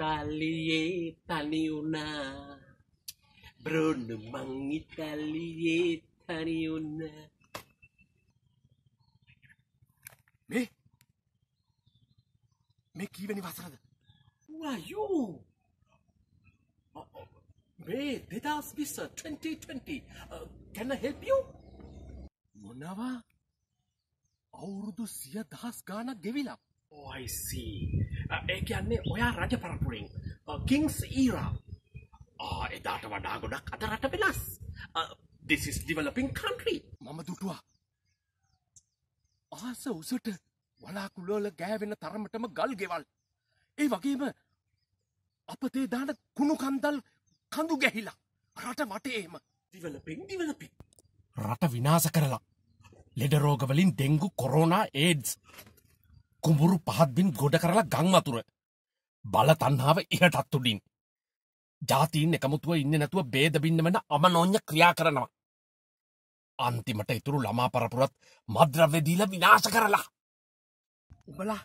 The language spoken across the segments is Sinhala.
ඉතාලියේ තනි වුණා බ්‍රෝන්න මං ඉතාලියේ තනි වුණා මේ? මේ කීවැනි වසරද? වයෝ මේ දෙදස් විස්ස 2020 කැන හෙල්පියෝ මොනවා? අවුරුදු සිය දහස් ගානක් ගෙවිලා ඕයිසී ඒ කියන්නේ ඔයා රජ පරපුරෙන් කිංස් ඊරා එදාට වඩා ගොඩක් අද රට වෙනස් දිසිස් ඩිවලපින් කන්ට්‍රී මම දුටුවා. ආස උසට වලාකුලෝල ගෑවෙන තරමටම ගල් ගෙවල්. ඒ වගේම අපතේ දාන කුණු කන්දල් කඳු ගැහිලා. රට වටේම දිවලපින් දිවලපි රට විනාස කරලා. ලෙඩරෝගවලින් දෙංගු කොරෝනා ඒඩ්ස් කුඹුරු පහත්බින් ගොඩ කරලා ගංවතුර බල තන්හාාව ඉහටත් උඩින්. ජාතීන් එකමුතුව ඉන්න නැතුව බේදබින්න වන අමනෝඥ ක්‍රියා කරනවා. අන්තිමට ඉතුරු ළමා පරපුරත් මද්‍රව්‍යදීල විනාශ කරලා. උඹලා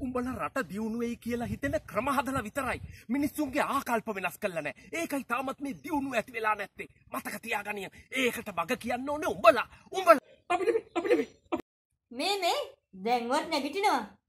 උඹල රට දියුණුවේ කියලා හිතෙන ක්‍රමහදල විතරයි. මිනිස්සුන්ගේ ආකල්ප වෙනස් කල්ලනෑ ඒකයි තාමත් මේ දියුණු ඇති වෙලා නැත්තේ. මතකතියාගනිය ඒකට බග කියන්න ඕන උඹලා. උඹල අපිට අපිට මේ මේ දැන්වත් නැගිටිනවා.